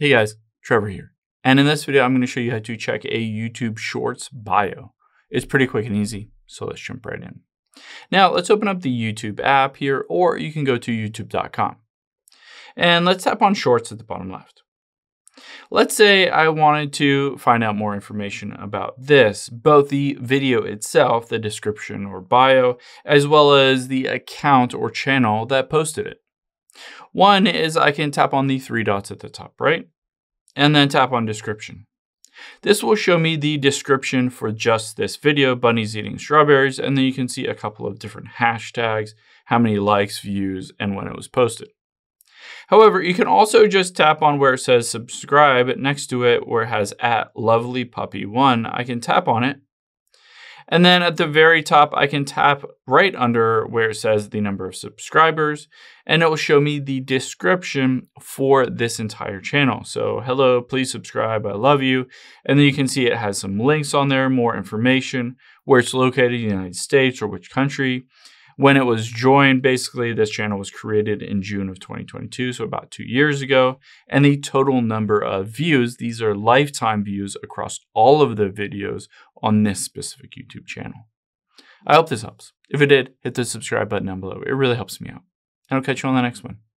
Hey guys, Trevor here. And in this video, I'm going to show you how to check a YouTube Shorts bio. It's pretty quick and easy, so let's jump right in. Now, let's open up the YouTube app here, or you can go to youtube.com. And let's tap on Shorts at the bottom left. Let's say I wanted to find out more information about this, both the video itself, the description or bio, as well as the account or channel that posted it. One is I can tap on the three dots at the top right, and then tap on description. This will show me the description for just this video, bunnies eating strawberries, and then you can see a couple of different hashtags, how many likes, views, and when it was posted. However, you can also just tap on where it says subscribe next to it where it has at lovelypuppy1. I can tap on it and then at the very top, I can tap right under where it says the number of subscribers, and it will show me the description for this entire channel. So hello, please subscribe, I love you. And then you can see it has some links on there, more information, where it's located in the United States or which country. When it was joined, basically, this channel was created in June of 2022, so about two years ago. And the total number of views, these are lifetime views across all of the videos on this specific YouTube channel. I hope this helps. If it did, hit the subscribe button down below. It really helps me out. And I'll catch you on the next one.